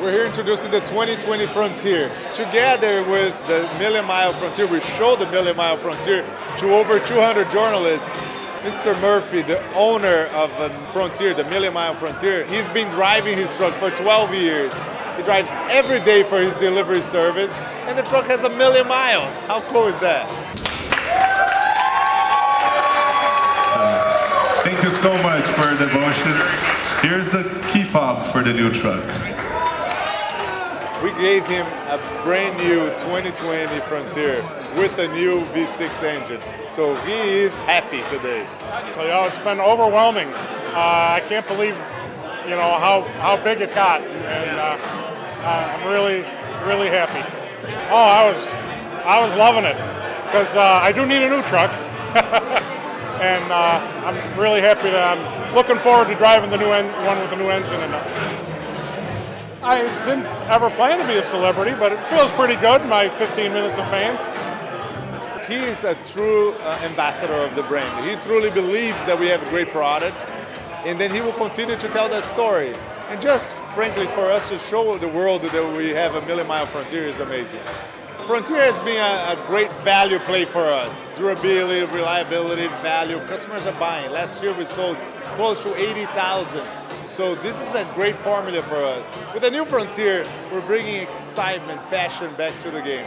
We're here introducing the 2020 Frontier. Together with the Million Mile Frontier, we show the Million Mile Frontier to over 200 journalists. Mr. Murphy, the owner of the Frontier, the Million Mile Frontier, he's been driving his truck for 12 years. He drives every day for his delivery service, and the truck has a million miles. How cool is that? Thank you so much for your devotion. Here's the key fob for the new truck. We gave him a brand new 2020 Frontier with the new V6 engine. So he is happy today. You know, it's been overwhelming. Uh, I can't believe, you know, how, how big it got. And uh, uh, I'm really, really happy. Oh, I was, I was loving it because uh, I do need a new truck. and uh, I'm really happy that I'm looking forward to driving the new one with the new engine. And I didn't ever plan to be a celebrity, but it feels pretty good. My 15 minutes of fame. He is a true uh, ambassador of the brand. He truly believes that we have a great products, and then he will continue to tell that story. And just frankly, for us to show the world that we have a million mile frontier is amazing. Frontier has been a, a, great value play for us. Durability, reliability, value. Customers are buying. Last year we sold close to 80,000 so this is a great formula for us. With the new Frontier, we're bringing excitement, passion back to the game.